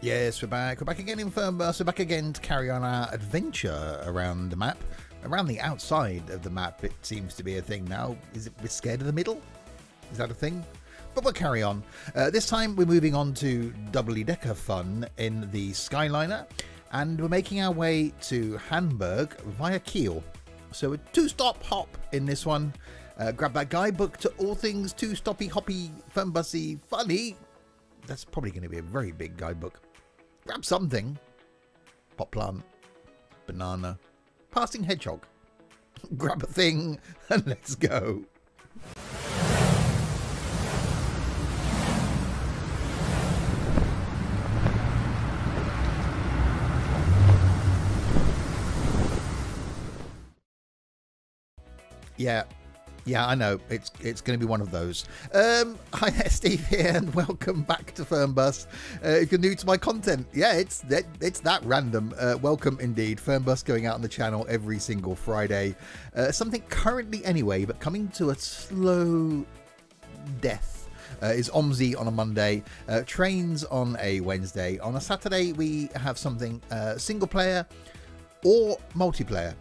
Yes, we're back. We're back again in Fernbus. We're back again to carry on our adventure around the map. Around the outside of the map, it seems to be a thing now. Is it we're scared of the middle? Is that a thing? But we'll carry on. Uh, this time we're moving on to doubly decker fun in the Skyliner, and we're making our way to Hamburg via Kiel. So a two-stop hop in this one. Uh, grab that guidebook to all things two-stoppy, hoppy, fun-bussy, funny. That's probably going to be a very big guidebook. Grab something. Pot plant, banana, passing hedgehog. Grab a thing and let's go. Yeah, yeah, I know. It's it's going to be one of those. Um, hi there, Steve here, and welcome back to Fernbus. Uh, if you're new to my content, yeah, it's that it's that random. Uh, welcome indeed. Fernbus going out on the channel every single Friday. Uh, something currently anyway, but coming to a slow death. Uh, is OMSI on a Monday, uh, trains on a Wednesday. On a Saturday, we have something uh, single player or multiplayer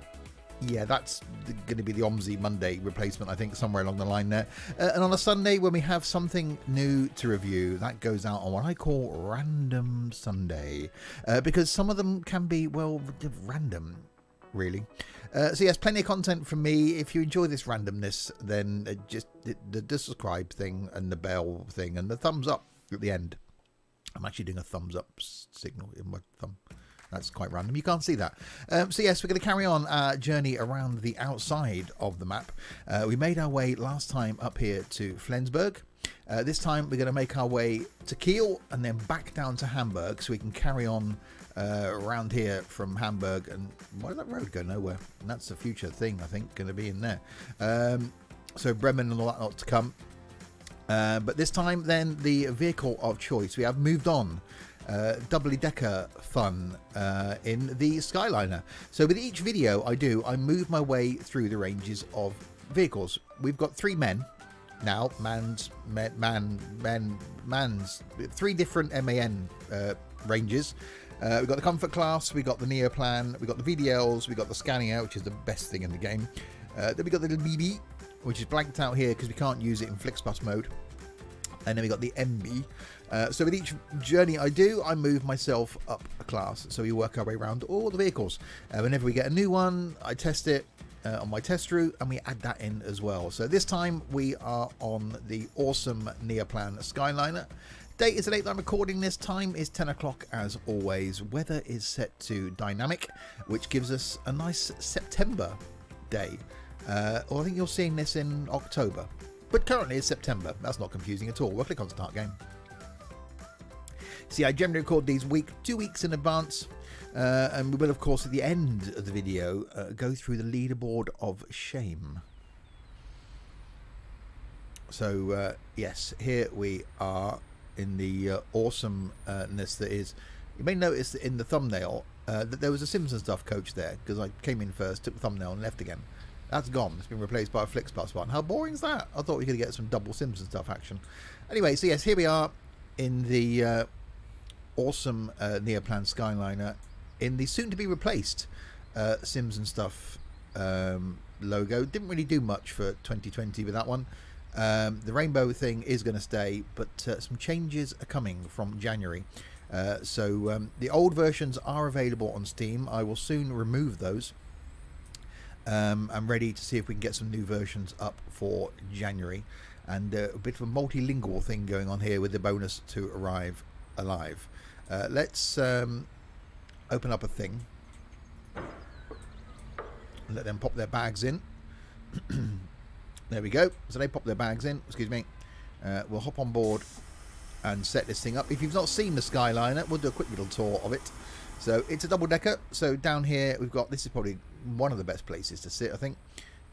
yeah, that's going to be the OMSI Monday replacement, I think, somewhere along the line there. Uh, and on a Sunday, when we have something new to review, that goes out on what I call Random Sunday. Uh, because some of them can be, well, random, really. Uh, so, yes, plenty of content from me. If you enjoy this randomness, then uh, just the, the subscribe thing and the bell thing and the thumbs up at the end. I'm actually doing a thumbs up signal in my thumb. That's quite random. You can't see that. Um, so yes, we're going to carry on our journey around the outside of the map. Uh, we made our way last time up here to Flensburg. Uh, this time we're going to make our way to Kiel and then back down to Hamburg so we can carry on uh, around here from Hamburg. And why did that road go nowhere? And that's the future thing, I think, going to be in there. Um, so Bremen and all that not to come. Uh, but this time, then, the vehicle of choice. We have moved on uh, doubly decker fun uh, in the Skyliner. So with each video I do, I move my way through the ranges of vehicles. We've got three men now, man's, man, man, man man's, three different MAN uh, ranges. Uh, we've got the Comfort class, we've got the Neoplan, we've got the VDLs, we've got the Scania, which is the best thing in the game. Uh, then we've got the BB, which is blanked out here because we can't use it in Flixbus mode. And then we've got the MB, uh, so with each journey I do, I move myself up a class. So we work our way around all the vehicles. Uh, whenever we get a new one, I test it uh, on my test route and we add that in as well. So this time we are on the awesome Neoplan Skyliner. Date is the date that I'm recording this. Time is 10 o'clock as always. Weather is set to dynamic, which gives us a nice September day. Uh, I think you're seeing this in October. But currently it's September. That's not confusing at all. We'll click on start game. See, I generally record these week, two weeks in advance. Uh, and we will, of course, at the end of the video, uh, go through the leaderboard of shame. So, uh, yes, here we are in the uh, awesomeness that is. You may notice in the thumbnail uh, that there was a Sims and Stuff coach there because I came in first, took the thumbnail, and left again. That's gone. It's been replaced by a Flixbus one. How boring is that? I thought we could get some double Sims and Stuff action. Anyway, so yes, here we are in the uh, awesome uh, Neoplan Skyliner in the soon to be replaced uh, Sims and Stuff um, logo. Didn't really do much for 2020 with that one. Um, the rainbow thing is going to stay, but uh, some changes are coming from January. Uh, so um, the old versions are available on Steam. I will soon remove those. Um, I'm ready to see if we can get some new versions up for January. And uh, a bit of a multilingual thing going on here with the bonus to arrive alive. Uh, let's um, open up a thing. Let them pop their bags in. there we go. So they pop their bags in. Excuse me. Uh, we'll hop on board and set this thing up. If you've not seen the Skyliner, we'll do a quick little tour of it. So it's a double decker. So down here we've got, this is probably one of the best places to sit, I think.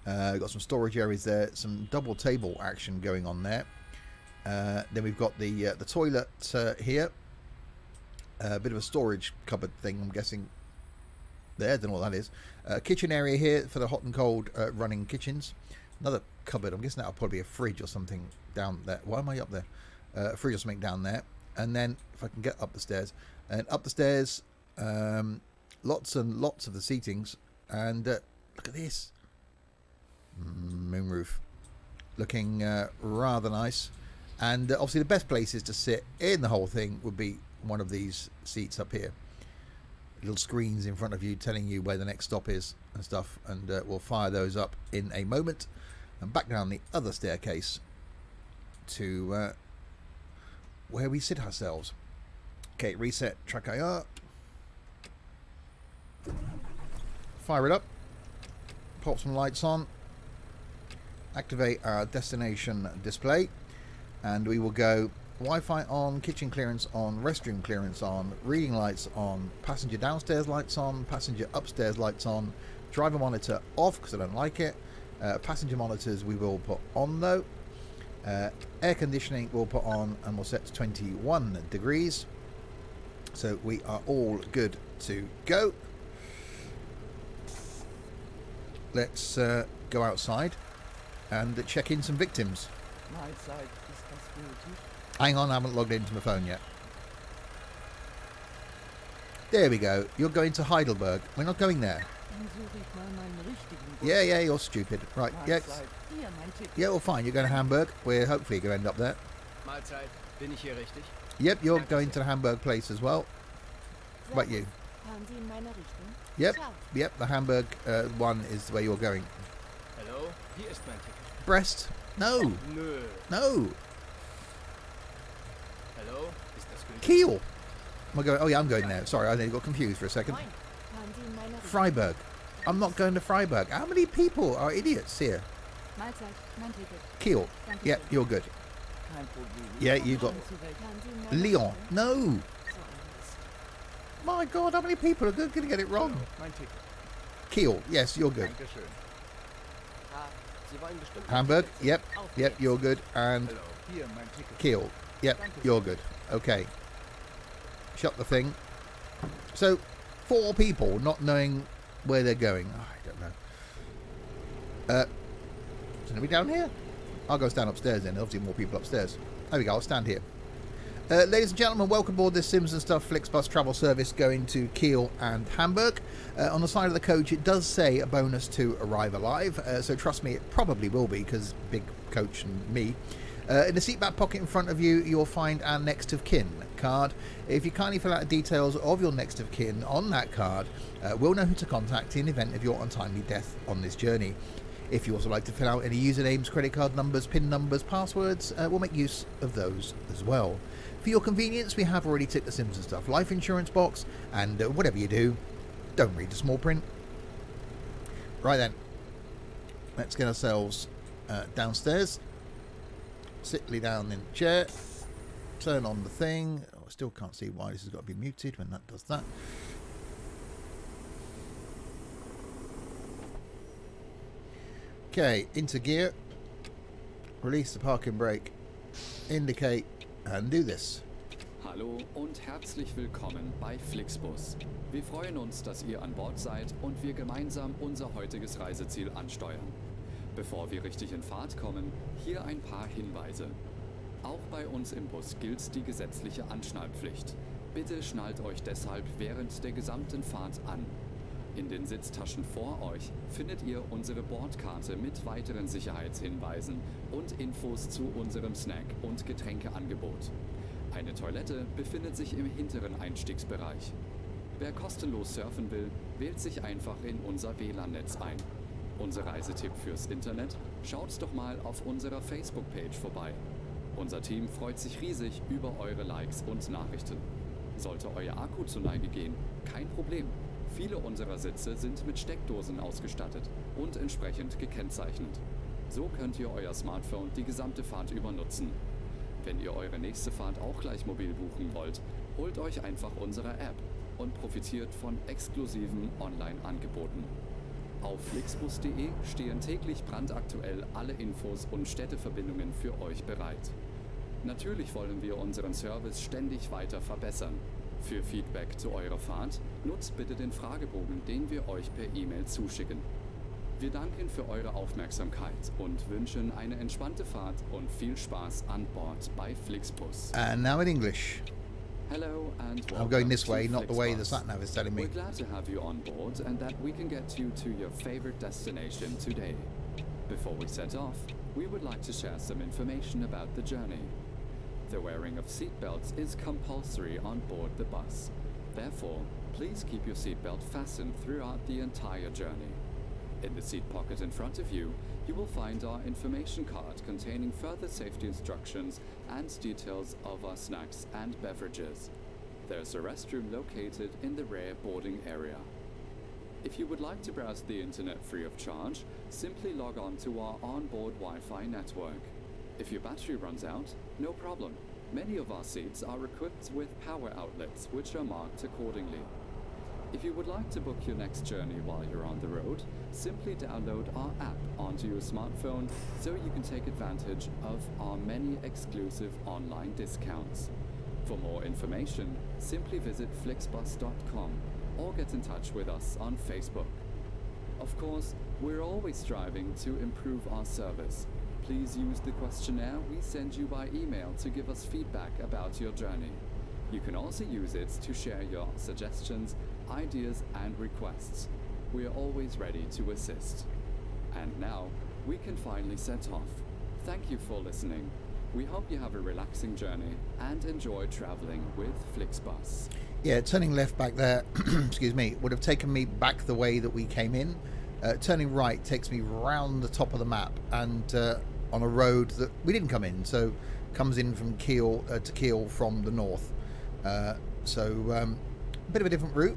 Uh, we've got some storage areas there, some double table action going on there. Uh, then we've got the uh, the toilet uh, here a bit of a storage cupboard thing, I'm guessing. There, don't know what that is. Uh, kitchen area here for the hot and cold uh, running kitchens. Another cupboard. I'm guessing that'll probably be a fridge or something down there. Why am I up there? Uh, a fridge or something down there. and then if I can get up the stairs, and up the stairs, um, lots and lots of the seatings, and uh, look at this moonroof, looking uh, rather nice. And uh, obviously, the best places to sit in the whole thing would be one of these seats up here. Little screens in front of you telling you where the next stop is and stuff, and uh, we'll fire those up in a moment. And back down the other staircase to uh, where we sit ourselves. Okay, reset TrackIR. Fire it up. Pop some lights on. Activate our destination display. And we will go Wi-Fi on, kitchen clearance on, restroom clearance on, reading lights on, passenger downstairs lights on, passenger upstairs lights on, driver monitor off because I don't like it. Uh, passenger monitors we will put on though. Uh, air conditioning we'll put on and we'll set to 21 degrees. So we are all good to go. Let's uh, go outside and check in some victims. Hang on, I haven't logged into my phone yet. There we go. You're going to Heidelberg. We're not going there. Yeah, yeah, you're stupid. Right, yeah. Yeah, well, fine. You're going to Hamburg. We're hopefully going to end up there. Mahlzeit. Bin ich hier richtig? Yep, you're going to the Hamburg place as well. What you? Yep, yep, the Hamburg uh, one is where you're going. Hello? Hier ist mein Ticket. Brest? Nö. no. Hello? Ist das gültig? Kiel. Am I going? Oh yeah, I'm going there. Sorry, I nearly got confused for a second. Freiburg. I'm not going to Freiburg. How many people are idiots here? Mahlzeit, mein Ticket. Kiel. Yep, you're good. Yeah, you got Lyon. No. My God, how many people are going to get it wrong? Hallo, Ticket. Kiel. Yes, you're good. Dankeschön. Ah, Sie wollen bestimmt... Hamburg. Yep. Yep, you're good. And Hello. Hier, mein Ticket. Kiel. Yep, you're good. Okay. Shut the thing. So, four people not knowing where they're going. Oh, I don't know. Uh, is anybody down here? I'll go stand upstairs then. Obviously, more people upstairs. There we go. I'll stand here. Uh, ladies and gentlemen, welcome aboard this Sims and Stuff Flixbus travel service going to Kiel and Hamburg. Uh, on the side of the coach, it does say a bonus to arrive alive, uh, so trust me, it probably will be because big coach and me. Uh, in the seat back pocket in front of you, you'll find our next of kin card. If you kindly fill out the details of your next of kin on that card, uh, we'll know who to contact in event of your untimely death on this journey. If you also like to fill out any usernames, credit card numbers, PIN numbers, passwords, uh, we'll make use of those as well. For your convenience, we have already ticked the Sims and Stuff life insurance box, and uh, whatever you do, don't read the small print. Right then, let's get ourselves uh, downstairs. Lee down in the chair. Turn on the thing. Oh, I still can't see why this has got to be muted when that does that. Okay, into gear. Release the parking brake. Indicate and do this. Hallo und herzlich willkommen bei Flixbus. Wir freuen uns, dass ihr an Bord seid und wir gemeinsam unser heutiges Reiseziel ansteuern. Bevor wir richtig in Fahrt kommen, hier ein paar Hinweise. Auch bei uns im Bus gilt die gesetzliche Anschnallpflicht. Bitte schnallt euch deshalb während der gesamten Fahrt an. In den Sitztaschen vor euch findet ihr unsere Bordkarte mit weiteren Sicherheitshinweisen und Infos zu unserem Snack- und Getränkeangebot. Eine Toilette befindet sich im hinteren Einstiegsbereich. Wer kostenlos surfen will, wählt sich einfach in unser WLAN-Netz ein. Unser Reisetipp fürs Internet? Schaut doch mal auf unserer Facebook-Page vorbei. Unser Team freut sich riesig über eure Likes und Nachrichten. Sollte euer Akku zu Neige gehen, kein Problem. Viele unserer Sitze sind mit Steckdosen ausgestattet und entsprechend gekennzeichnet. So könnt ihr euer Smartphone die gesamte Fahrt über nutzen. Wenn ihr eure nächste Fahrt auch gleich mobil buchen wollt, holt euch einfach unsere App und profitiert von exklusiven Online-Angeboten. Auf flixbus.de stehen täglich brandaktuell alle Infos und Städteverbindungen für euch bereit. Natürlich wollen wir unseren Service ständig weiter verbessern. Für Feedback zu eurer Fahrt nutzt bitte den Fragebogen, den wir euch per E-Mail zuschicken. Wir danken für eure Aufmerksamkeit und wünschen eine entspannte Fahrt und viel Spaß an Bord bei Flixbus. And now in English. Hello and welcome I'm going this way, not the way the sat nav is telling me. We're glad to have you on board and that we can get you to your favorite destination today. Before we set off, we would like to share some information about the journey. The wearing of seatbelts is compulsory on board the bus. Therefore, please keep your seatbelt fastened throughout the entire journey. In the seat pocket in front of you, you will find our information card containing further safety instructions and details of our snacks and beverages. There's a restroom located in the rear boarding area. If you would like to browse the internet free of charge, simply log on to our onboard Wi Fi network. If your battery runs out, no problem. Many of our seats are equipped with power outlets, which are marked accordingly. If you would like to book your next journey while you're on the road, simply download our app onto your smartphone so you can take advantage of our many exclusive online discounts. For more information, simply visit flixbus.com or get in touch with us on Facebook. Of course, we're always striving to improve our service. Please use the questionnaire we send you by email to give us feedback about your journey. You can also use it to share your suggestions, ideas, and requests. We are always ready to assist. And now, we can finally set off. Thank you for listening. We hope you have a relaxing journey and enjoy traveling with Flixbus. Yeah, turning left back there, excuse me, would have taken me back the way that we came in. Uh, turning right takes me round the top of the map and uh, on a road that we didn't come in, so comes in from Kiel uh, to Kiel from the north. Uh, so um, a bit of a different route.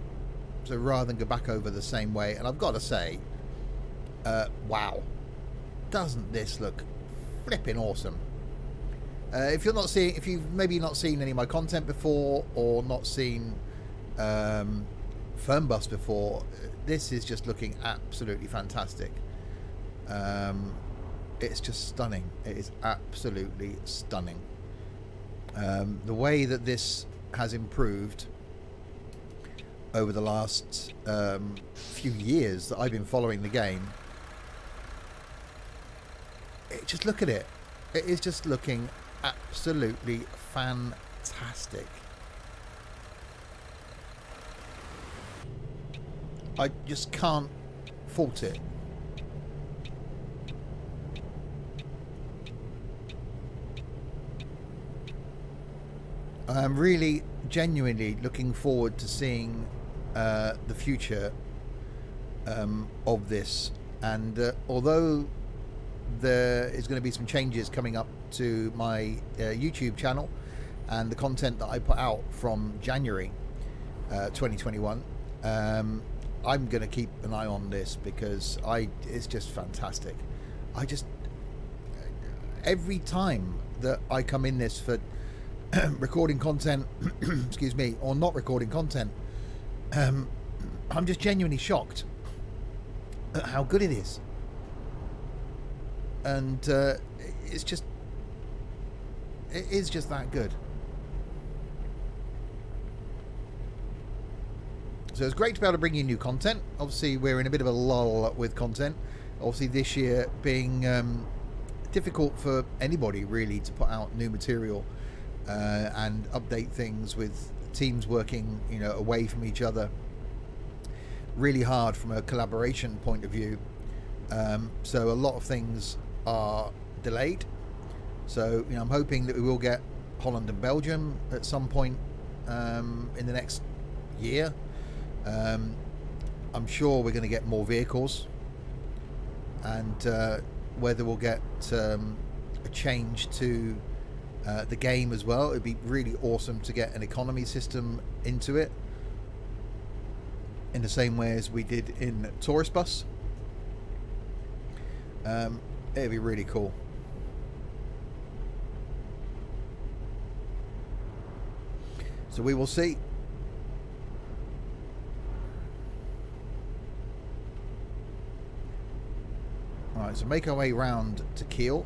So rather than go back over the same way, and I've got to say, uh, wow, doesn't this look flipping awesome? Uh, if you're not seeing, if you've maybe not seen any of my content before or not seen um, Fernbus before, this is just looking absolutely fantastic. Um, it's just stunning. It is absolutely stunning. Um, the way that this has improved over the last um, few years that I've been following the game, it, just look at it. It is just looking absolutely fantastic. I just can't fault it. I'm really genuinely looking forward to seeing uh, the future um, of this. And uh, although there is going to be some changes coming up to my uh, YouTube channel and the content that I put out from January uh, 2021, um, I'm going to keep an eye on this because I it's just fantastic. I just every time that I come in this for recording content, excuse me, or not recording content, um, I'm just genuinely shocked at how good it is. And uh, it's just, it is just that good. So it's great to be able to bring you new content. Obviously, we're in a bit of a lull with content. Obviously, this year being um, difficult for anybody really to put out new material uh, and update things with teams working, you know, away from each other. Really hard from a collaboration point of view. Um, so a lot of things are delayed. So you know, I'm hoping that we will get Holland and Belgium at some point um, in the next year. Um, I'm sure we're going to get more vehicles, and uh, whether we'll get um, a change to uh, the game as well. It'd be really awesome to get an economy system into it in the same way as we did in Tourist Bus. Um, it'd be really cool. So we will see. Alright, so make our way round to Kiel.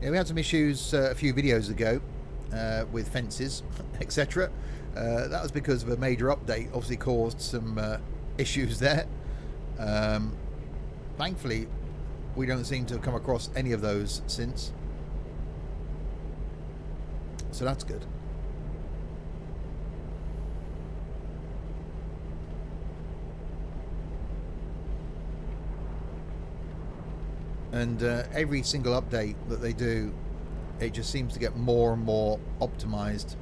Yeah, we had some issues uh, a few videos ago uh, with fences, etc. Uh, that was because of a major update, obviously caused some uh, issues there. Um, thankfully, we don't seem to have come across any of those since. So that's good. And uh, every single update that they do, it just seems to get more and more optimized.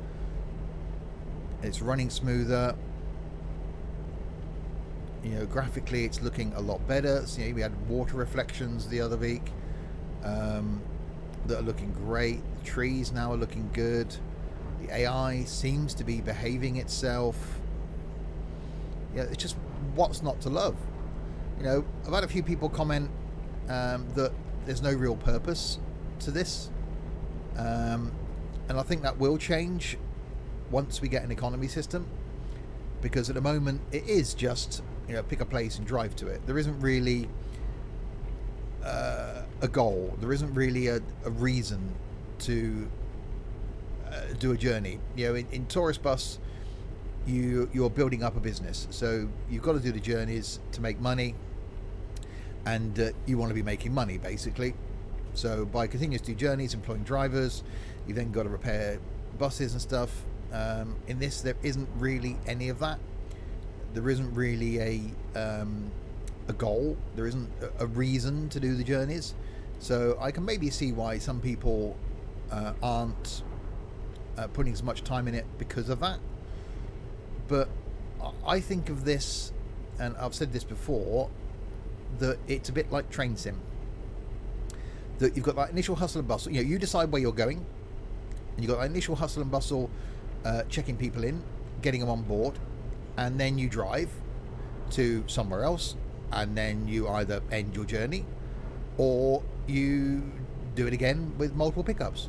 It's running smoother. You know, graphically, it's looking a lot better. So, we had water reflections the other week um, that are looking great. The trees now are looking good. The AI seems to be behaving itself. Yeah, it's just what's not to love. You know, I've had a few people comment um, that there's no real purpose to this. Um, and I think that will change once we get an economy system. Because at the moment, it is just, you know, pick a place and drive to it. There isn't really uh, a goal. There isn't really a, a reason to uh, do a journey. You know, in, in tourist bus, you you're building up a business, so you've got to do the journeys to make money, and uh, you want to be making money basically. So by continuous do journeys, employing drivers, you then got to repair buses and stuff. Um, in this, there isn't really any of that. There isn't really a um, a goal. There isn't a- reason to do the journeys. So I can maybe see why some people uh, aren't uh, putting as much time in it because of that. But I think of this, and I've said this before, that it's a bit like train sim. That you've got that initial hustle and bustle. You know, you decide where you're going, and you've got that initial hustle and bustle, uh, checking people in, getting them on board, and then you drive to somewhere else, and then you either end your journey, or you do it again with multiple pickups.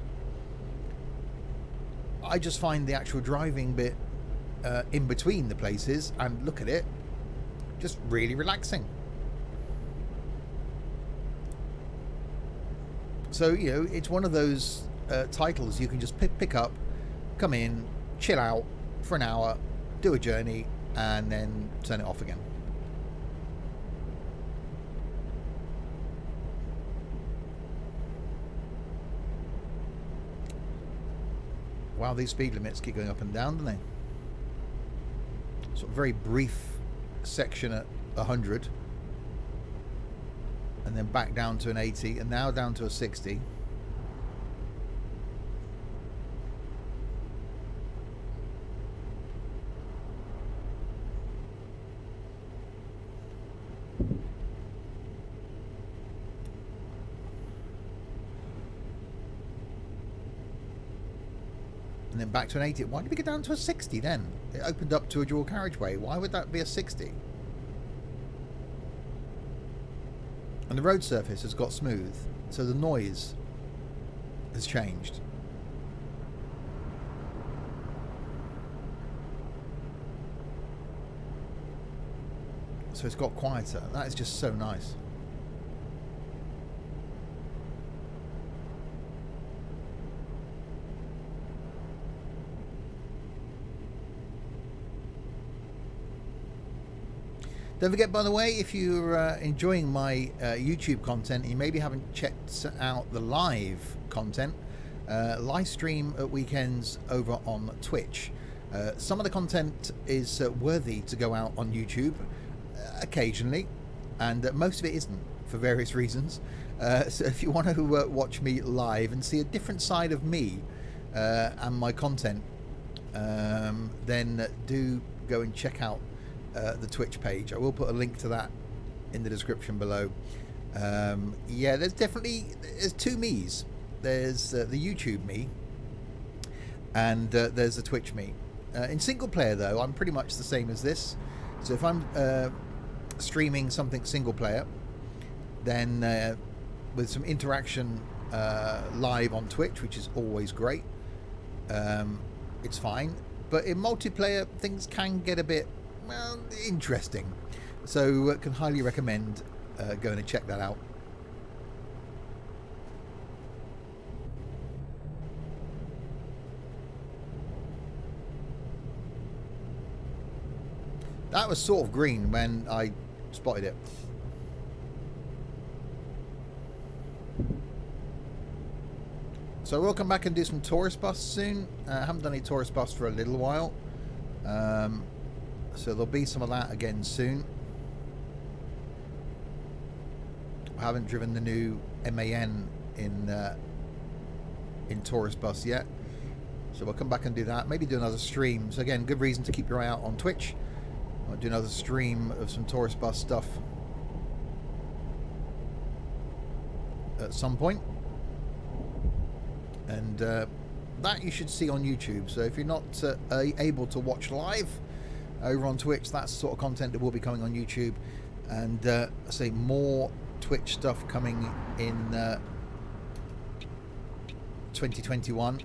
I just find the actual driving bit uh, in between the places and look at it just really relaxing. So, you know, it's one of those uh, titles you can just pick, pick up, come in, chill out for an hour, do a journey, and then turn it off again. Wow, these speed limits keep going up and down, don't they? Sort of very brief section at 100 and then back down to an 80 and now down to a 60 and then back to an 80 why did we get down to a 60 then? It opened up to a dual carriageway. Why would that be a 60 and the road surface has got smooth so the noise has changed. So it's got quieter. That is just so nice Don't forget, by the way, if you're uh, enjoying my uh, YouTube content, you maybe haven't checked out the live content, uh, live stream at weekends over on Twitch. Uh, some of the content is uh, worthy to go out on YouTube uh, occasionally, and most of it isn't for various reasons. So if you want to watch me live and see a different side of me and my content, um, then do go and check out uh, the Twitch page. I will put a link to that in the description below. Um, yeah, there's definitely there's two me's. There's uh, the YouTube me, and uh, there's the Twitch me. Uh, in single player though, I'm pretty much the same as this. So if I'm uh, streaming something single player, then uh, with some interaction live on Twitch, which is always great, um, it's fine. But in multiplayer, things can get a bit well, interesting. So uh, can highly recommend uh, going and check that out. That was sort of green when I spotted it. So we'll come back and do some tourist bus soon. Uh, I haven't done any tourist bus for a little while. Um, so there'll be some of that again soon. I haven't driven the new MAN in uh, in tourist bus yet. So we'll come back and do that. Maybe do another stream. So again, good reason to keep your eye out on Twitch. I'll do another stream of some tourist bus stuff at some point. And uh, that you should see on YouTube. So if you're not uh, able to watch live over on Twitch, that's the sort of content that will be coming on YouTube. And uh, I say more Twitch stuff coming in uh, 2021.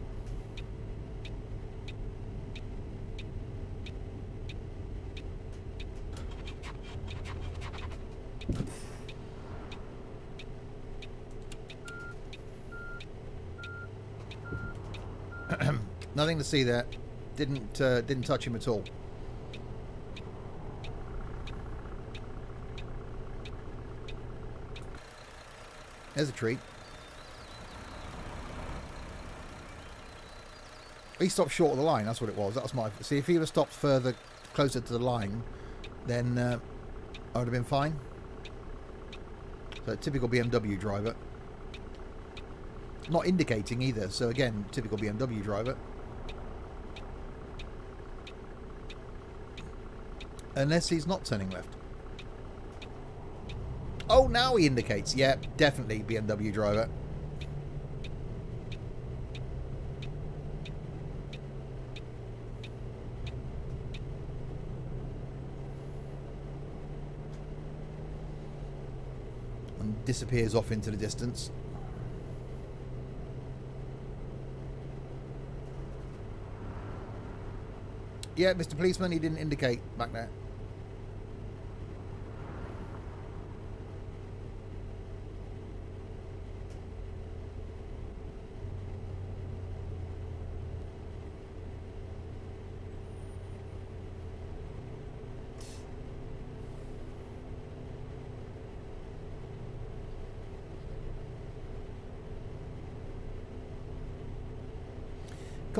Nothing to see there. Didn't uh, didn't touch him at all. There's a treat. He stopped short of the line. That's what it was. That was my. See, if he would have stopped further, closer to the line, then uh, I would have been fine. So typical BMW driver. Not indicating either. So again, typical BMW driver. Unless he's not turning left. Oh, now he indicates. Yep, definitely BMW driver. And disappears off into the distance. Yeah, Mr. Policeman, he didn't indicate back there.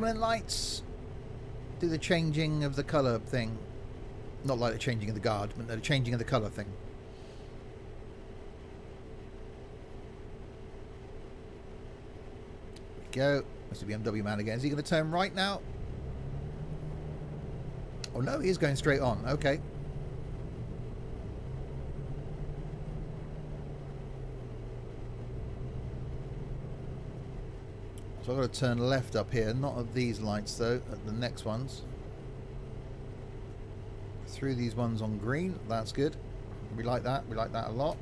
Come in, lights. Do the changing of the colour thing. Not like the changing of the guard, but the changing of the colour thing. Go. The BMW man again. Is he going to turn right now? Oh no, he is going straight on. Okay. So I've got to turn left up here. Not at these lights though, at the next ones. Through these ones on green. That's good. We like that. We like that a lot.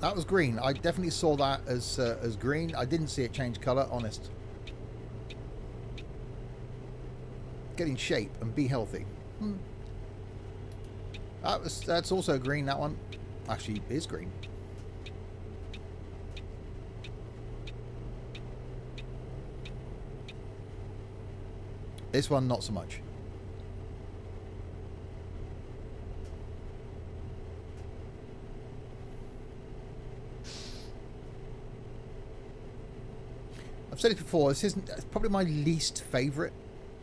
That was green. I definitely saw that as uh, as green. I didn't see it change colour, honest. Get in shape and be healthy. Hmm. That was, that's also green, that one. Actually, is green. This one, not so much. I've said it before, this isn't it's probably my least favourite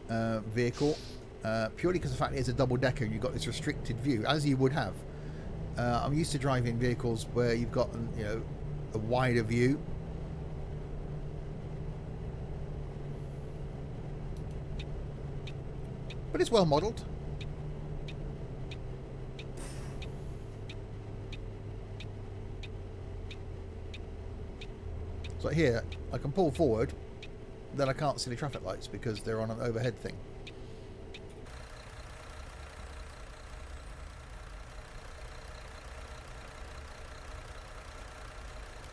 uh, vehicle uh, purely because the fact it's a double decker and you've got this restricted view, as you would have. Uh, I'm used to driving vehicles where you've got, you know, a wider view. But it's well modelled. So here, I can pull forward, then I can't see the traffic lights because they're on an overhead thing.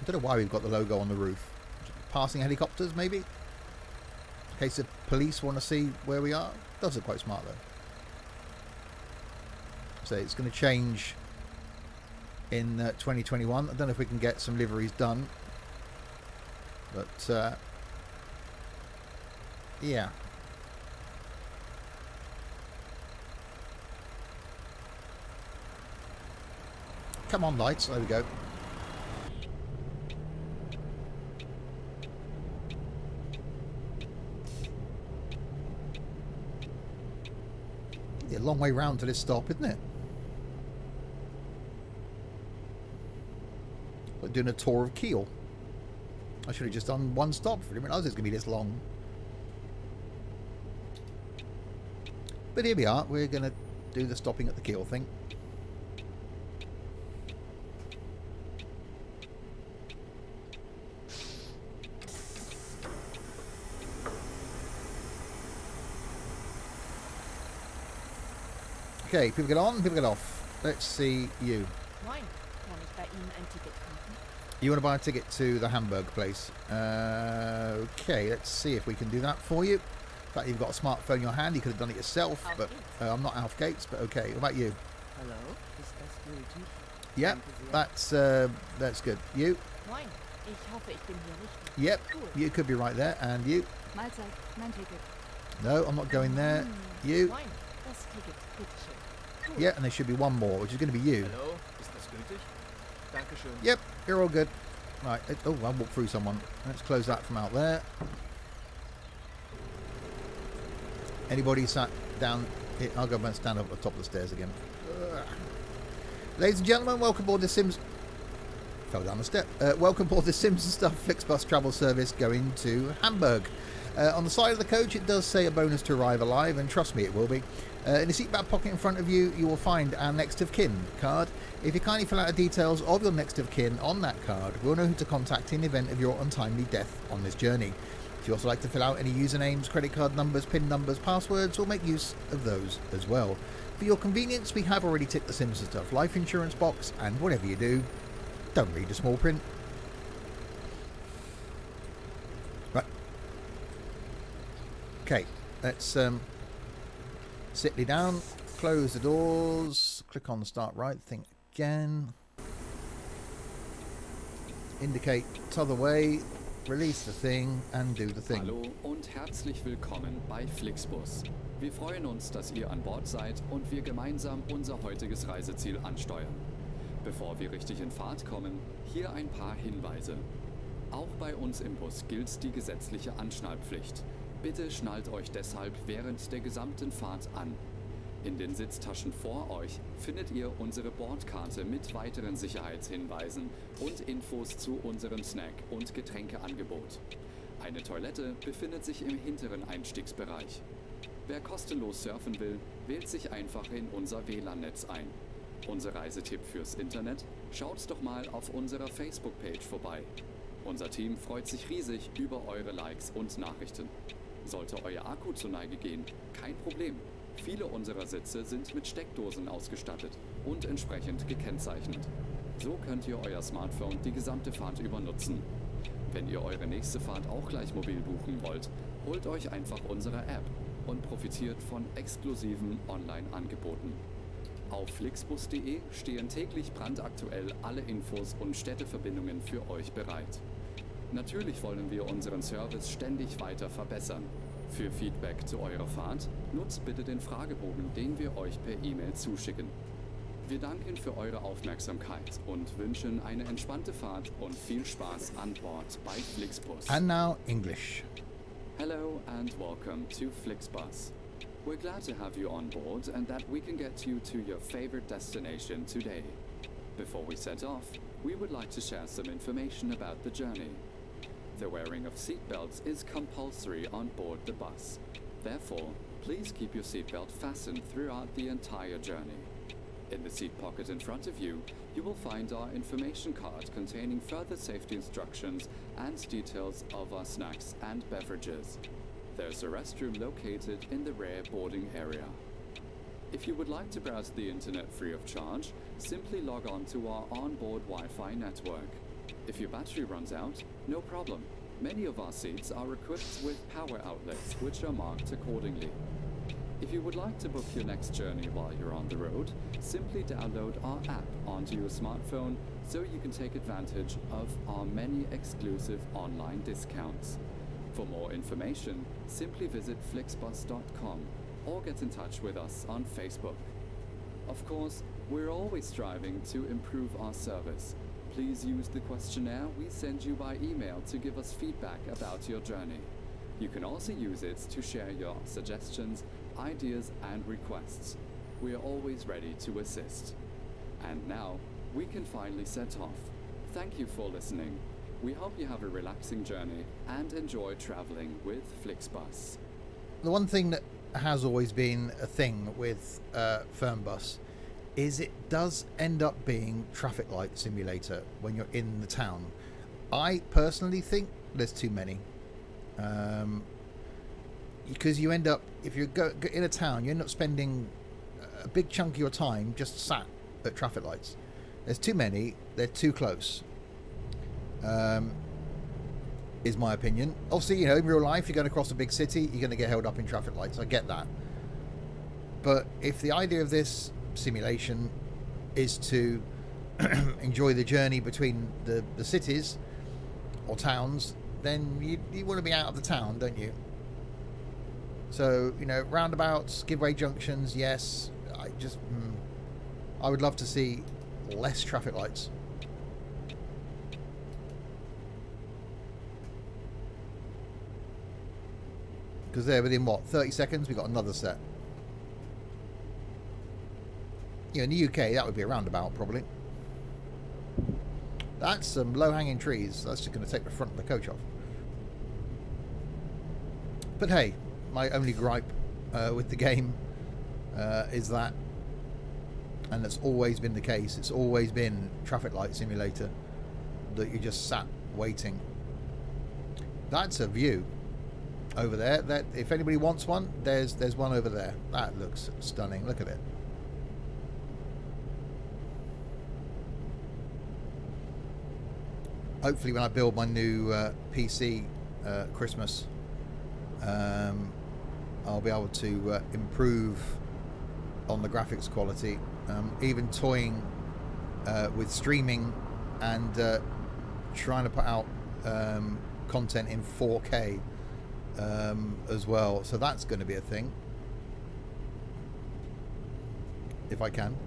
I don't know why we've got the logo on the roof. Passing helicopters, maybe? In case the police want to see where we are. Does look quite smart, though. So it's going to change in uh, 2021. I don't know if we can get some liveries done. But uh, Yeah. Come on, lights. There we go. Long way round to this stop, isn't it? Like doing a tour of Kiel. I should have just done one stop. I didn't realise was going to be this long. But here we are. We're going to do the stopping at the Kiel thing. Okay, people get on, people get off. Let's see you. Moin. Kann ich bei Ihnen ein Ticket kaufen? You want to buy a ticket to the Hamburg place? Uh, okay, let's see if we can do that for you. In fact, you've got a smartphone in your hand. You could have done it yourself, Alf but uh, I'm not Alf Gates. But okay, what about you? Hello, ist das gültig? Yep, that's uh, that's good. You? Moin. Ich hoffe, ich bin hier richtig. Yep, Cool. you could be right there. And you? Mahlzeit. Mein Ticket. No, I'm not going there. Hm. You? Das Ticket. Bitteschön. Cool. Yeah, and there should be one more, which is going to be you. Hallo, ist das gültig? Dankeschön. Yep, you're all good. Right. Oh, I walked through someone. Let's close that from out there. Anybody sat down? Here, I'll go and stand up at the top of the stairs again. Ugh. Ladies and gentlemen, welcome aboard the Sims. Fell down the step. Uh, welcome aboard the Sims and Stuff Flixbus travel service going to Hamburg. Uh, on the side of the coach, it does say a bonus to arrive alive, and trust me, it will be. Uh, in the seatback pocket in front of you, you will find our next of kin card. If you kindly fill out the details of your next of kin on that card, we'll know who to contact in the event of your untimely death on this journey. If you also like to fill out any usernames, credit card numbers, PIN numbers, passwords, we'll make use of those as well. For your convenience, we have already ticked the Sims and Stuff life insurance box, and whatever you do, don't read the small print. Okay, let's um, sit me down, close the doors, click on the start right thing again, indicate t'other way, release the thing, and do the thing. Hallo und herzlich willkommen bei Flixbus. Wir freuen uns, dass ihr an Bord seid und wir gemeinsam unser heutiges Reiseziel ansteuern. Bevor wir richtig in Fahrt kommen, hier ein paar Hinweise. Auch bei uns im Bus gilt die gesetzliche Anschnallpflicht. Bitte schnallt euch deshalb während der gesamten Fahrt an. In den Sitztaschen vor euch findet ihr unsere Bordkarte mit weiteren Sicherheitshinweisen und Infos zu unserem Snack- und Getränkeangebot. Eine Toilette befindet sich im hinteren Einstiegsbereich. Wer kostenlos surfen will, wählt sich einfach in unser WLAN-Netz ein. Unser Reisetipp fürs Internet? Schaut doch mal auf unserer Facebook-Page vorbei. Unser Team freut sich riesig über eure Likes und Nachrichten. Sollte euer Akku zur Neige gehen, kein Problem. Viele unserer Sitze sind mit Steckdosen ausgestattet und entsprechend gekennzeichnet. So könnt ihr euer Smartphone die gesamte Fahrt über nutzen. Wenn ihr eure nächste Fahrt auch gleich mobil buchen wollt, holt euch einfach unsere App und profitiert von exklusiven Online-Angeboten. Auf flixbus.de stehen täglich brandaktuell alle Infos und Städteverbindungen für euch bereit. Natürlich wollen wir unseren Service ständig weiter verbessern. Für Feedback zu eurer Fahrt nutzt bitte den Fragebogen, den wir euch per E-Mail zuschicken. Wir danken für eure Aufmerksamkeit und wünschen eine entspannte Fahrt und viel Spaß an Bord bei Flixbus. And now, English. Hello and welcome to Flixbus. We're glad to have you on board and that we can get you to your favorite destination today. Before we set off, we would like to share some information about the journey. The wearing of seatbelts is compulsory on board the bus. Therefore, please keep your seatbelt fastened throughout the entire journey. In the seat pocket in front of you, you will find our information card containing further safety instructions and details of our snacks and beverages. There's a restroom located in the rear boarding area. If you would like to browse the internet free of charge, simply log on to our onboard Wi Fi network. If your battery runs out, no problem. Many of our seats are equipped with power outlets, which are marked accordingly. If you would like to book your next journey while you're on the road, simply download our app onto your smartphone so you can take advantage of our many exclusive online discounts. For more information, simply visit flixbus.com or get in touch with us on Facebook. Of course, we're always striving to improve our service. Please use the questionnaire we send you by email to give us feedback about your journey. You can also use it to share your suggestions, ideas, and requests. We are always ready to assist. And now, we can finally set off. Thank you for listening. We hope you have a relaxing journey and enjoy traveling with Flixbus. The one thing that has always been a thing with uh, Fernbus is it does end up being traffic light simulator when you're in the town. I personally think there's too many. Um, because you end up, if you're go, in a town, you end up spending a big chunk of your time just sat at traffic lights. There's too many. They're too close. Um, is my opinion. Obviously, you know, in real life, you're going across a big city, you're going to get held up in traffic lights. I get that. But if the idea of this simulation is to enjoy the journey between the, the cities or towns, then you, you want to be out of the town, don't you? So, you know, roundabouts, giveaway junctions, yes. I just, mm, I would love to see less traffic lights. Because there, within what, 30 seconds, we got another set. You know, in the UK, that would be a roundabout, probably. That's some low-hanging trees. That's just going to take the front of the coach off. But hey, my only gripe uh, with the game uh, is that, and that's always been the case, it's always been traffic light simulator, that you just sat waiting. That's a view over there. That if anybody wants one, there's there's one over there. That looks stunning. Look at it. Hopefully, when I build my new uh, PC uh, Christmas, um, I'll be able to uh, improve on the graphics quality. Um, even toying uh, with streaming and uh, trying to put out um, content in 4K um, as well. So that's going to be a thing. If I can.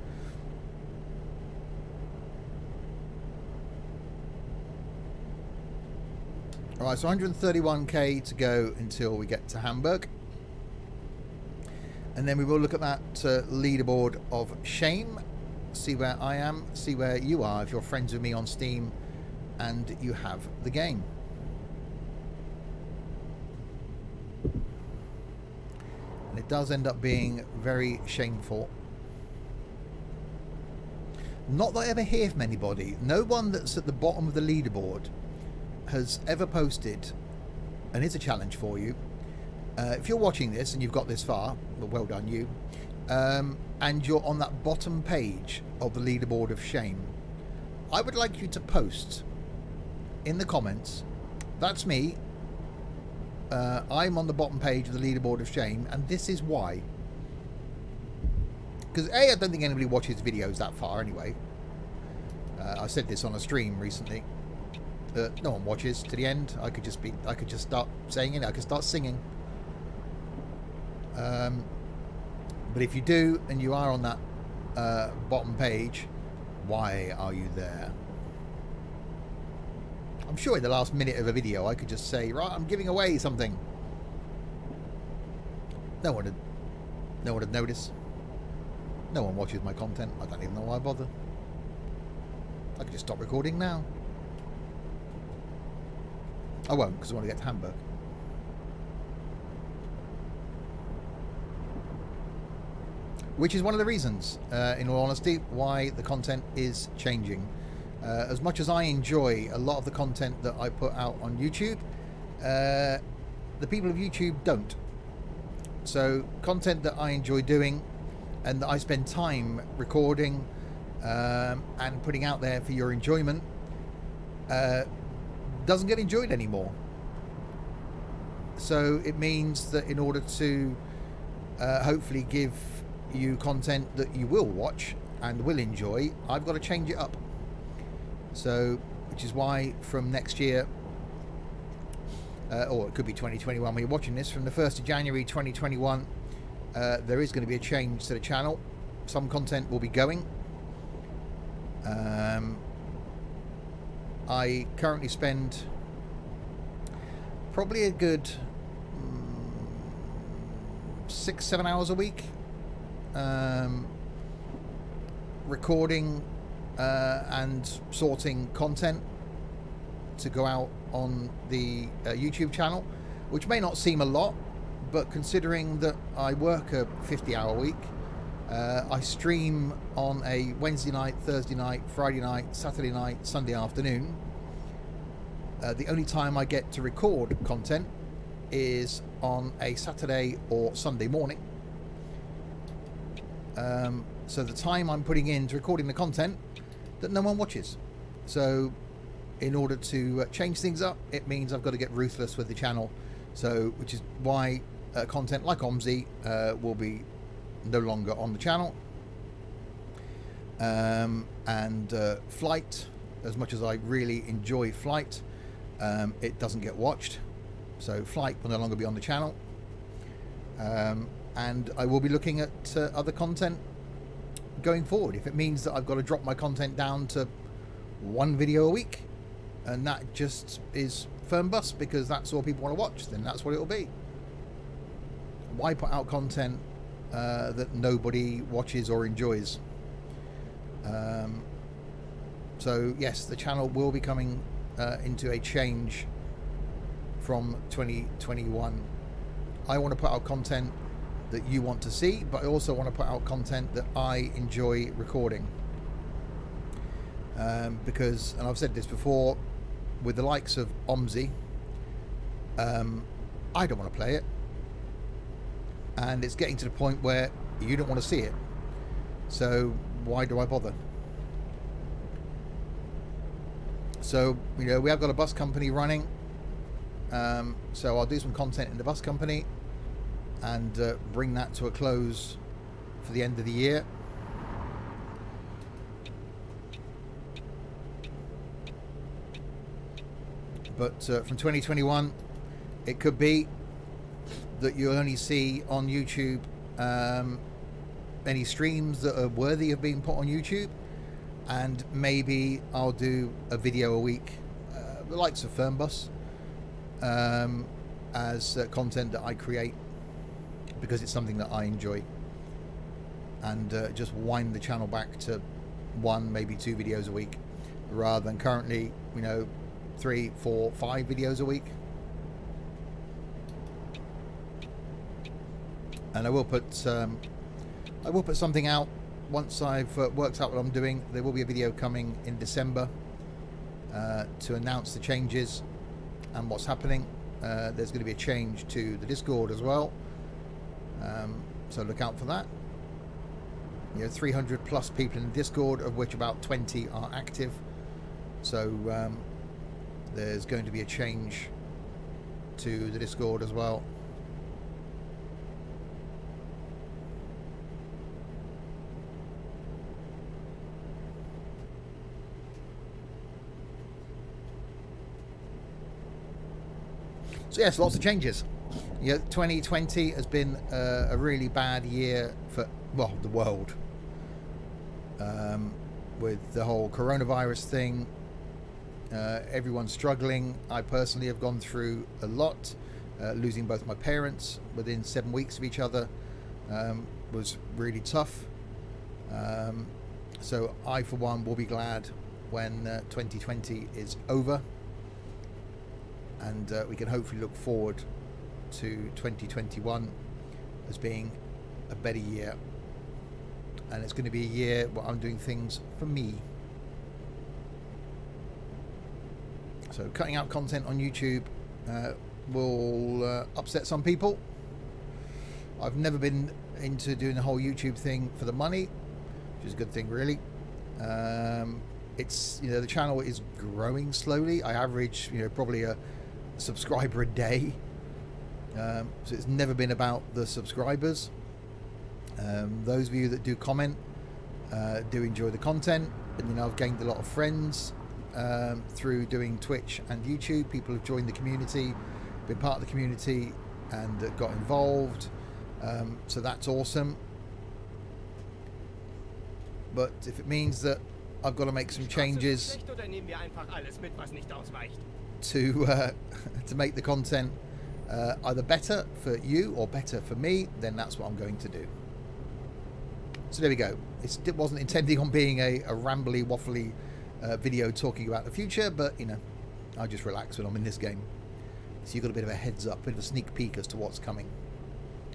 Alright, so 131k to go until we get to Hamburg. And then we will look at that uh, leaderboard of shame. See where I am, see where you are if you're friends with me on Steam and you have the game. And it does end up being very shameful. Not that I ever hear from anybody. No one that's at the bottom of the leaderboard has ever posted, and it's a challenge for you. Uh, if you're watching this and you've got this far, well, well done you, um, and you're on that bottom page of the leaderboard of shame, I would like you to post in the comments, that's me, uh, I'm on the bottom page of the leaderboard of shame, and this is why. Because A, I don't think anybody watches videos that far anyway. Uh, I said this on a stream recently. Uh, no one watches to the end. I could just be, I could just start saying it. I could start singing. Um, but if you do, and you are on that uh, bottom page, why are you there? I'm sure in the last minute of a video I could just say, right, I'm giving away something. No one would, no one would notice. No one watches my content. I don't even know why I bother. I could just stop recording now. I won't, because I want to get to Hamburg. Which is one of the reasons, uh, in all honesty, why the content is changing. Uh, as much as I enjoy a lot of the content that I put out on YouTube, uh, the people of YouTube don't. So, content that I enjoy doing and that I spend time recording um, and putting out there for your enjoyment uh, doesn't get enjoyed anymore. So, it means that in order to uh, hopefully give you content that you will watch and will enjoy, I've got to change it up. So, which is why from next year, uh, or it could be 2021 when you're watching this, from the 1st of January 2021, uh, there is going to be a change to the channel. Some content will be going. Um, I currently spend probably a good mm, six, seven hours a week um, recording uh, and sorting content to go out on the uh, YouTube channel, which may not seem a lot, but considering that I work a 50 hour week, uh, I stream on a Wednesday night, Thursday night, Friday night, Saturday night, Sunday afternoon. Uh, the only time I get to record content is on a Saturday or Sunday morning. Um, so the time I'm putting into recording the content that no one watches. So in order to uh, change things up, it means I've got to get ruthless with the channel. So, which is why uh, content like OMSI uh, will be no longer on the channel. Um, and uh, Flight, as much as I really enjoy Flight, um, it doesn't get watched. So Flight will no longer be on the channel. Um, and I will be looking at uh, other content going forward. If it means that I've got to drop my content down to one video a week, and that just is Fernbus because that's all people want to watch, then that's what it'll be. Why put out content uh, that nobody watches or enjoys? Um, so yes, the channel will be coming uh, into a change from 2021. I want to put out content that you want to see, but I also want to put out content that I enjoy recording. Um, because, and I've said this before, with the likes of OMSI, um, I don't want to play it. And it's getting to the point where you don't want to see it. So why do I bother? So, you know, we have got a bus company running. Um, so I'll do some content in the bus company and uh, bring that to a close for the end of the year. But uh, from 2021, it could be that you'll only see on YouTube um, any streams that are worthy of being put on YouTube, and maybe I'll do a video a week, uh, the likes of Fernbus, um, as uh, content that I create because it's something that I enjoy, and uh, just wind the channel back to one, maybe two videos a week, rather than currently, you know, three, four, five videos a week. And I will put um, I will put something out once I've uh, worked out what I'm doing. There will be a video coming in December uh, to announce the changes and what's happening. Uh, there's going to be a change to the Discord as well, um, so look out for that. You know, 300 plus people in the Discord, of which about 20 are active. So um, there's going to be a change to the Discord as well. Yes, lots of changes. Yeah, 2020 has been uh, a really bad year for well the world. Um, with the whole coronavirus thing, uh, everyone's struggling. I personally have gone through a lot, uh, losing both my parents within seven weeks of each other um, was really tough. Um, so I, for one, will be glad when uh, 2020 is over and uh, we can hopefully look forward to 2021 as being a better year. And it's going to be a year where I'm doing things for me. So cutting out content on YouTube uh, will uh, upset some people. I've never been into doing the whole YouTube thing for the money which is a good thing really. Um, it's you know the channel is growing slowly. I average you know probably a subscriber a day. Um, so it's never been about the subscribers. Um, those of you that do comment uh, do enjoy the content, and you know I've gained a lot of friends um, through doing Twitch and YouTube. People have joined the community been part of the community and uh, got involved. Um, so that's awesome. But if it means that I've got to make some changes To uh, to make the content uh, either better for you or better for me, then that's what I'm going to do. So there we go. It's, it wasn't intending on being a, a rambly, waffly uh, video talking about the future, but you know, I just relax when I'm in this game. So you've got a bit of a heads up, a bit of a sneak peek as to what's coming.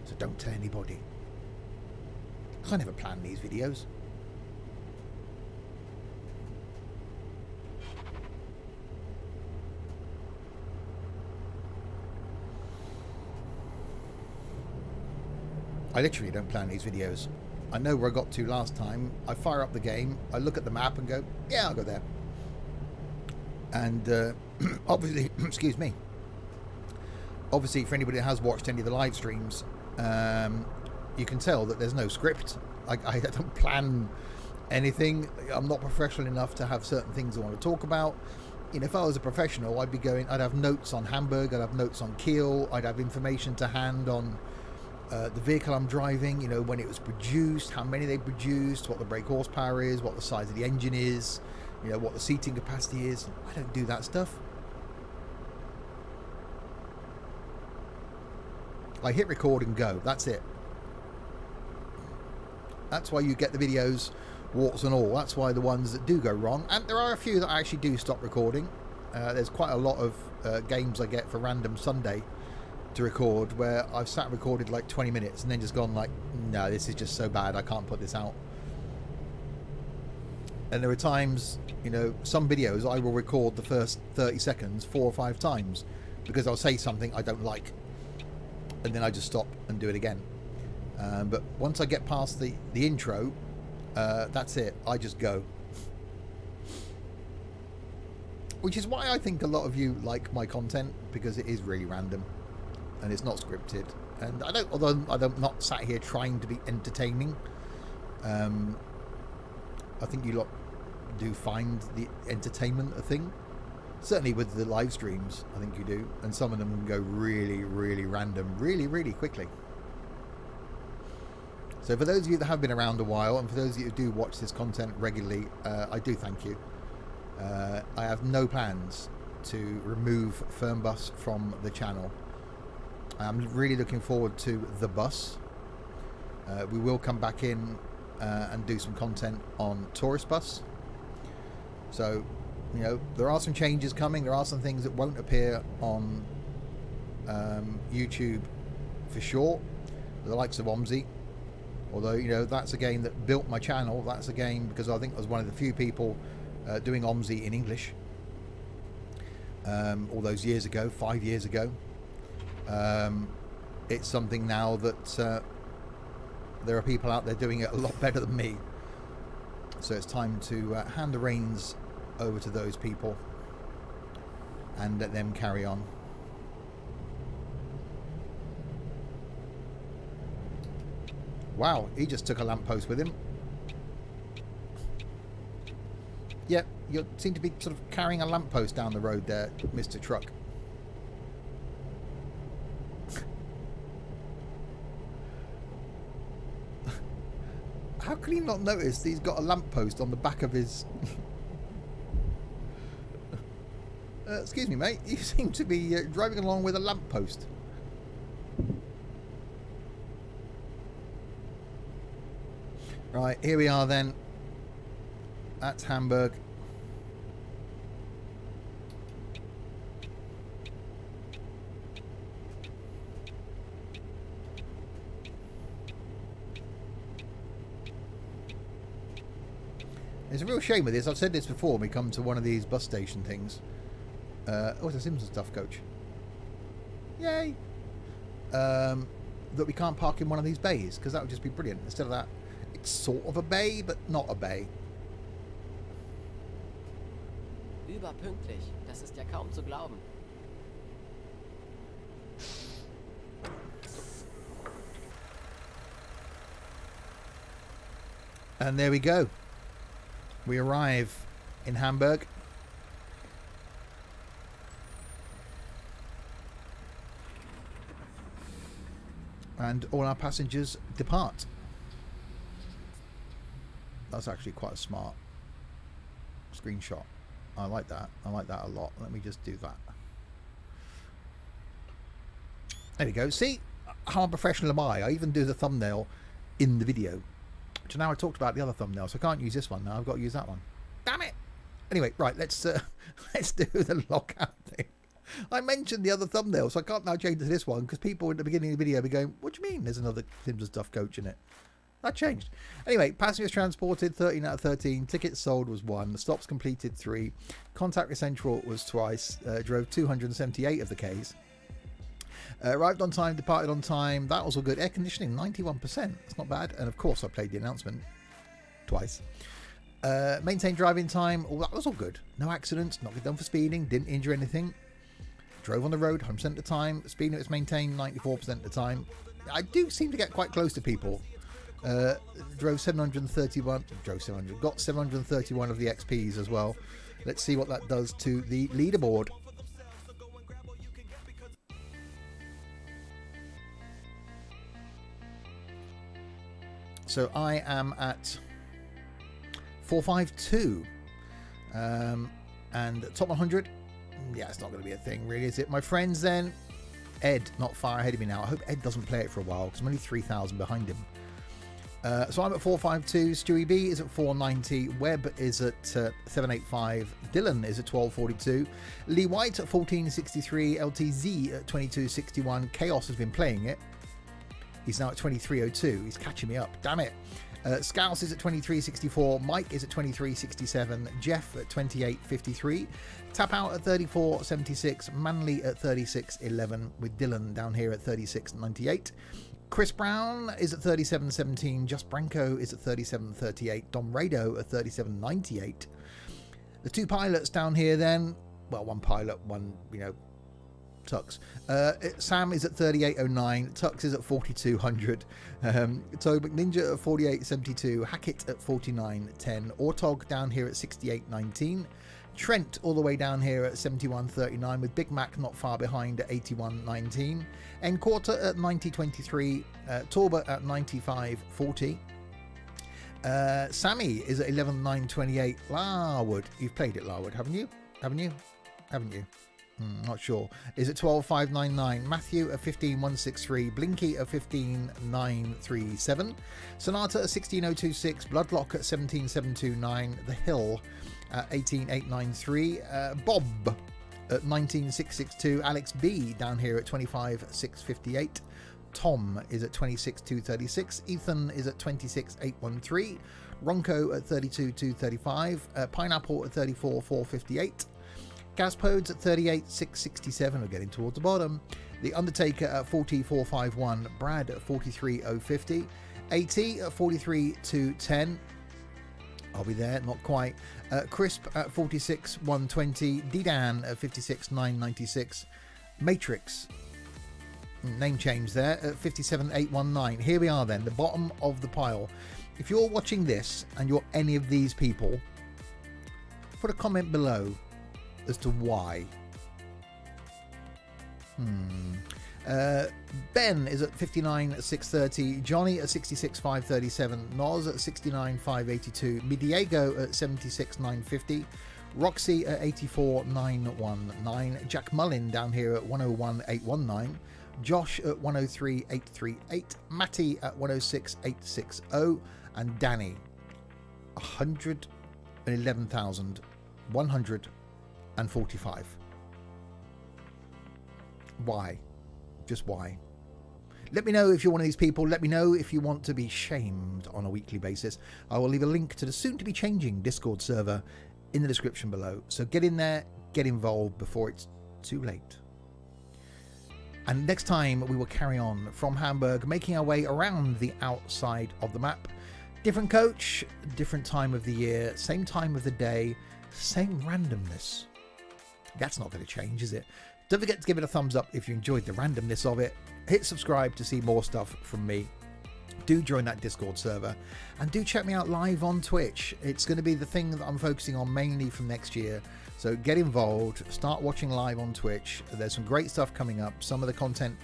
So don't tell anybody. I never plan these videos. I literally don't plan these videos. I know where I got to last time. I fire up the game, I look at the map and go, yeah, I'll go there. And uh, obviously, excuse me, obviously for anybody that has watched any of the live streams, um, you can tell that there's no script. I, I don't plan anything. I'm not professional enough to have certain things I want to talk about. You know, if I was a professional, I'd be going. I'd have notes on Hamburg. I'd have notes on Kiel. I'd have information to hand on uh, the vehicle I'm driving. You know, when it was produced, how many they produced, what the brake horsepower is, what the size of the engine is. You know, what the seating capacity is. I don't do that stuff. I hit record and go. That's it. That's why you get the videos, warts and all. That's why the ones that do go wrong, and there are a few that I actually do stop recording. Uh, there's quite a lot of uh, games I get for random Sunday to record where I've sat recorded like 20 minutes and then just gone like, no, this is just so bad. I can't put this out. And there are times, you know, some videos I will record the first 30 seconds four or five times because I'll say something I don't like and then I just stop and do it again. Um, but once I get past the, the intro, uh, that's it. I just go. Which is why I think a lot of you like my content because it is really random and it's not scripted. And I don't, although I'm not sat here trying to be entertaining. Um, I think you lot do find the entertainment a thing. Certainly with the live streams, I think you do, and some of them can go really, really random, really, really quickly. So for those of you that have been around a while, and for those of you who do watch this content regularly, uh, I do thank you. Uh, I have no plans to remove Fernbus from the channel. I'm really looking forward to the bus. Uh, we will come back in uh, and do some content on Tourist Bus. So, you know, there are some changes coming. There are some things that won't appear on um, YouTube for sure. The likes of OMSI. Although, you know, that's a game that built my channel. That's a game because I think I was one of the few people uh, doing OMSI in English. Um, all those years ago, five years ago. Um, it's something now that uh, there are people out there doing it a lot better than me. So it's time to uh, hand the reins over to those people and let them carry on. Wow, he just took a lamppost with him. Yep, you seem to be sort of carrying a lamppost down the road there, Mr. Truck. How can not notice that he's got a lamppost on the back of his... uh, excuse me, mate. You seem to be uh, driving along with a lamppost. Right, here we are then. That's Hamburg. It's a real shame with this. I've said this before when we come to one of these bus station things. Uh, oh, it's a Sims and Stuff coach. Yay! Um, that we can't park in one of these bays because that would just be brilliant. Instead of that, it's sort of a bay, but not a bay. Überpünktlich. Das ist ja kaum zu glauben. And there we go. We arrive in Hamburg. And all our passengers depart. That's actually quite a smart screenshot. I like that. I like that a lot. Let me just do that. There we go. See how professional am I? I even do the thumbnail in the video. So now I talked about the other thumbnail, so I can't use this one now. I've got to use that one. Damn it! Anyway, right. Let's uh, let's do the lockout thing. I mentioned the other thumbnail, so I can't now change to this one because people at the beginning of the video will be going, "What do you mean? There's another Sims and Stuff coach in it." That changed. Anyway, passengers transported 13 out of 13. Tickets sold was one. The stops completed three. Contact with Central was twice. Uh, drove 278 of the Ks. Uh, arrived on time, departed on time. That was all good. Air conditioning, 91%. That's not bad. And of course, I played the announcement twice. Uh, maintained driving time. All that was all good. No accidents. Not get done for speeding. Didn't injure anything. Drove on the road 100% of the time. Speed limit was maintained 94% of the time. I do seem to get quite close to people uh, drove 731, drove 700, got 731 of the XPs as well. Let's see what that does to the leaderboard. So I am at 452. Um, and top 100, yeah, it's not going to be a thing, really, is it? My friends, then, Ed, not far ahead of me now. I hope Ed doesn't play it for a while because I'm only 3,000 behind him. Uh, so I'm at 452. Stewie B is at 490. Webb is at uh, 785. Dylan is at 1242. Lee White at 1463. LTZ at 2261. Chaos has been playing it. He's now at 2302. He's catching me up. Damn it. Uh, Scouse is at 2364. Mike is at 2367. Jeff at 2853. Tap out at 3476. Manly at 3611. With Dylan down here at 3698. Chris Brown is at 37.17. Just Branco is at 37.38. Dom Rado at 37.98. The two pilots down here then, well, one pilot, one, you know, Tux. Uh, Sam is at 3809. Tux is at 4200. Um, so McNinja at 4872. Hackett at 4910. Ortog down here at 6819. Trent all the way down here at 71.39 with Big Mac not far behind at 81.19. Enquarter at 90.23. Uh, Torba at 95.40. Uh, Sammy is at 11.928. Larwood, you've played it, Larwood, haven't you? Haven't you? Haven't you? Hmm, not sure. Is it 12.599? Matthew at 15.163. Blinky at 15.937. Sonata at 16.026. Bloodlock at 17.729. The Hill at 18893. Uh, Bob at 19662. Alex B down here at 25658. Tom is at 26236. Ethan is at 26813. Ronco at 32235. Uh, Pineapple at 34458. Gaspodes at 38667. We're getting towards the bottom. The Undertaker at 40451. Brad at 43050. AT at 43210. I'll be there, not quite. Uh, Crisp at 46 120. Didan at 56 996. Matrix, name change there, at 57 819. Here we are then, the bottom of the pile. If you're watching this and you're any of these people, put a comment below as to why. Hmm. Uh, ben is at 59 630, Johnny at 66 537, Noz at 69 582, Midiego at 76 950, Roxy at 84 919, Jack Mullin down here at 101 819, Josh at 103 838, Matty at 106 860, and Danny 111,145. Why? Just why? Let me know if you're one of these people. Let me know if you want to be shamed on a weekly basis. I will leave a link to the soon to be changing Discord server in the description below. So get in there, get involved before it's too late. And next time we will carry on from Hamburg, making our way around the outside of the map. Different coach, different time of the year, same time of the day, same randomness. That's not going to change, is it? Don't forget to give it a thumbs up if you enjoyed the randomness of it. Hit subscribe to see more stuff from me. Do join that Discord server and do check me out live on Twitch. It's going to be the thing that I'm focusing on mainly from next year. So get involved, start watching live on Twitch. There's some great stuff coming up. Some of the content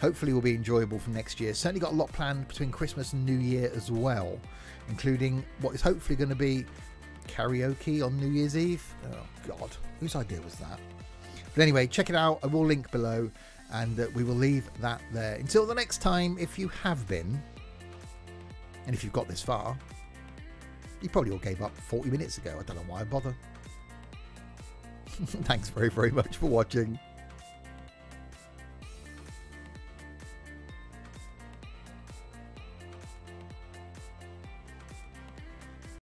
hopefully will be enjoyable for next year. Certainly got a lot planned between Christmas and New Year as well, including what is hopefully going to be karaoke on New Year's Eve. Oh, God, whose idea was that? But anyway, check it out. I will link below, and uh, we will leave that there. Until the next time, if you have been, and if you've got this far, you probably all gave up 40 minutes ago. I don't know why I bother. Thanks very, very much for watching.